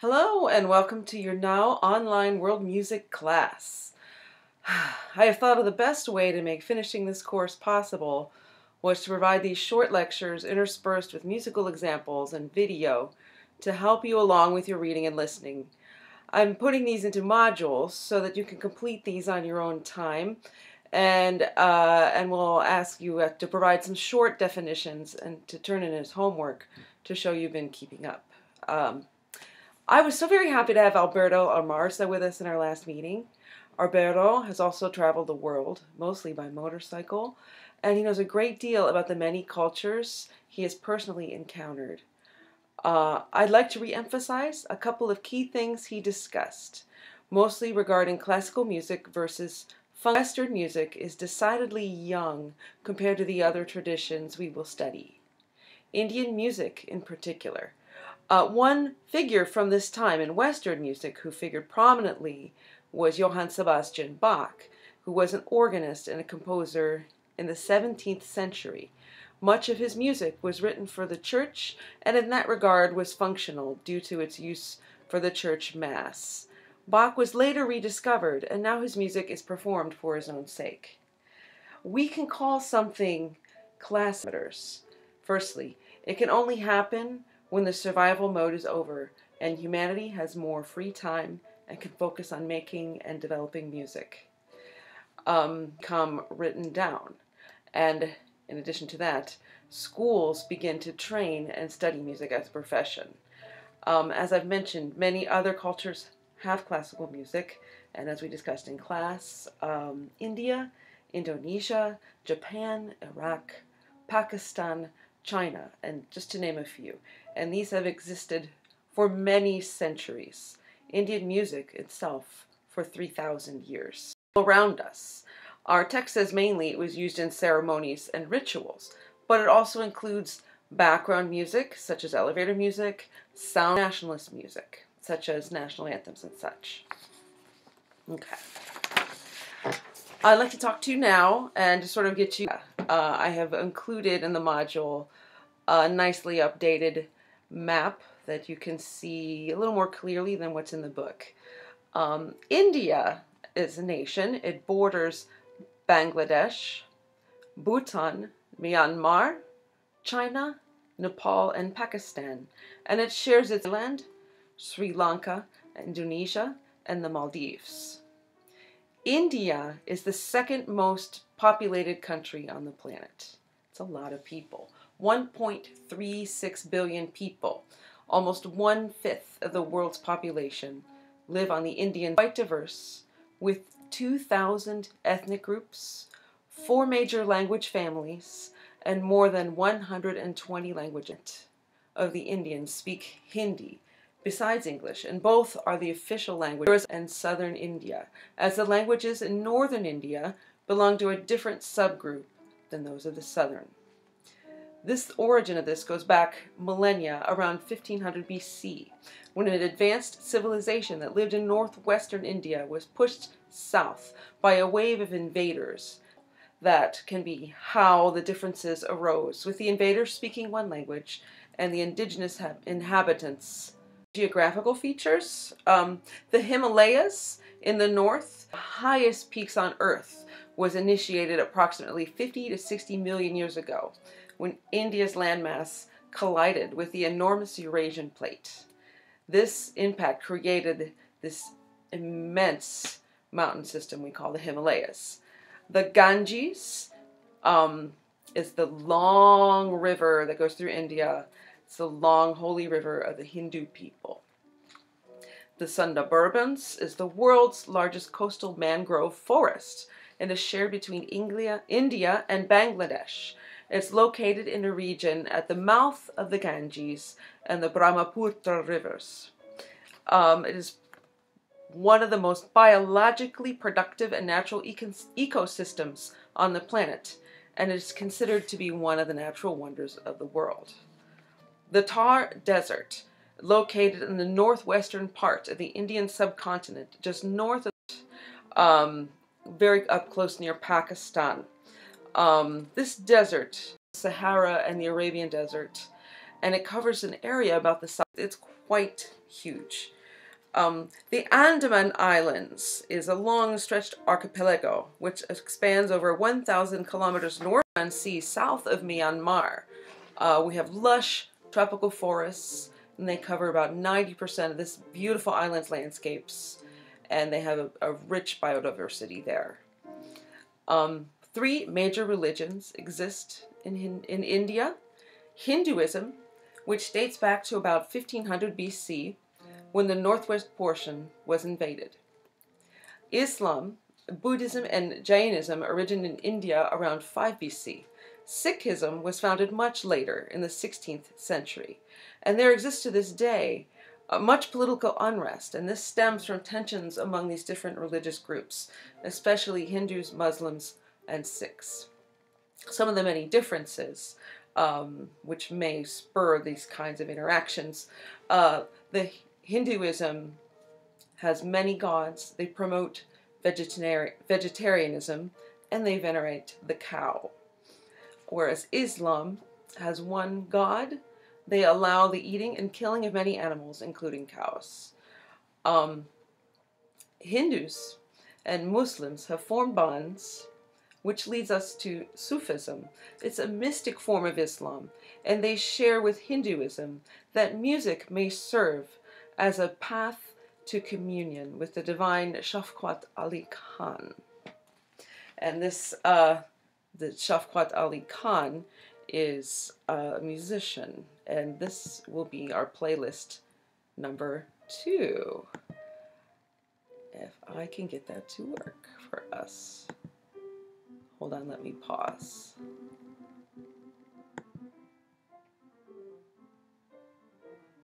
Hello and welcome to your now online world music class. I have thought of the best way to make finishing this course possible was to provide these short lectures interspersed with musical examples and video to help you along with your reading and listening. I'm putting these into modules so that you can complete these on your own time and uh, and we'll ask you uh, to provide some short definitions and to turn in as homework to show you've been keeping up. Um, I was so very happy to have Alberto Amarza with us in our last meeting. Alberto has also traveled the world, mostly by motorcycle, and he knows a great deal about the many cultures he has personally encountered. Uh, I'd like to re-emphasize a couple of key things he discussed, mostly regarding classical music versus funk. Western music is decidedly young compared to the other traditions we will study. Indian music in particular. Uh, one figure from this time in Western music who figured prominently was Johann Sebastian Bach, who was an organist and a composer in the 17th century. Much of his music was written for the church and in that regard was functional due to its use for the church mass. Bach was later rediscovered, and now his music is performed for his own sake. We can call something class matters. Firstly, it can only happen when the survival mode is over and humanity has more free time and can focus on making and developing music. Um, come written down. And in addition to that, schools begin to train and study music as a profession. Um, as I've mentioned, many other cultures have classical music, and as we discussed in class, um, India, Indonesia, Japan, Iraq, Pakistan, China, and just to name a few. And these have existed for many centuries. Indian music itself for 3,000 years. Around us, our text says mainly it was used in ceremonies and rituals, but it also includes background music, such as elevator music, sound nationalist music such as national anthems and such. Okay. I'd like to talk to you now and to sort of get you. Uh, I have included in the module a nicely updated map that you can see a little more clearly than what's in the book. Um, India is a nation. It borders Bangladesh, Bhutan, Myanmar, China, Nepal, and Pakistan, and it shares its land Sri Lanka, Indonesia, and the Maldives. India is the second most populated country on the planet. It's a lot of people. 1.36 billion people, almost one fifth of the world's population, live on the Indian, quite diverse, with 2,000 ethnic groups, four major language families, and more than 120 languages. Of the Indians speak Hindi, besides English, and both are the official languages in southern India, as the languages in northern India belong to a different subgroup than those of the southern. This origin of this goes back millennia around 1500 BC, when an advanced civilization that lived in northwestern India was pushed south by a wave of invaders. That can be how the differences arose, with the invaders speaking one language and the indigenous inhabitants geographical features. Um, the Himalayas in the north, highest peaks on Earth, was initiated approximately 50 to 60 million years ago when India's landmass collided with the enormous Eurasian plate. This impact created this immense mountain system we call the Himalayas. The Ganges um, is the long river that goes through India it's the long holy river of the Hindu people. The Sundarbans is the world's largest coastal mangrove forest and is shared between India, and Bangladesh. It's located in a region at the mouth of the Ganges and the Brahmaputra rivers. Um, it is one of the most biologically productive and natural ecosystems on the planet, and is considered to be one of the natural wonders of the world. The Thar Desert, located in the northwestern part of the Indian subcontinent, just north of, um, very up close near Pakistan. Um, this desert, Sahara and the Arabian Desert, and it covers an area about the size. It's quite huge. Um, the Andaman Islands is a long stretched archipelago which expands over 1,000 kilometers north and sea south of Myanmar. Uh, we have lush tropical forests, and they cover about 90% of this beautiful island's landscapes, and they have a, a rich biodiversity there. Um, three major religions exist in, in India Hinduism, which dates back to about 1500 BC when the northwest portion was invaded. Islam, Buddhism, and Jainism originated in India around 5 BC. Sikhism was founded much later, in the 16th century, and there exists to this day uh, much political unrest, and this stems from tensions among these different religious groups, especially Hindus, Muslims, and Sikhs. Some of the many differences um, which may spur these kinds of interactions. Uh, the Hinduism has many gods. They promote vegetari- vegetarianism and they venerate the cow. Whereas Islam has one god. They allow the eating and killing of many animals, including cows. Um, Hindus and Muslims have formed bonds which leads us to Sufism. It's a mystic form of Islam, and they share with Hinduism that music may serve as a path to communion with the divine Shafqat Ali Khan. And this, uh, the Shafqat Ali Khan is a musician, and this will be our playlist number two. If I can get that to work for us. Hold on, let me pause.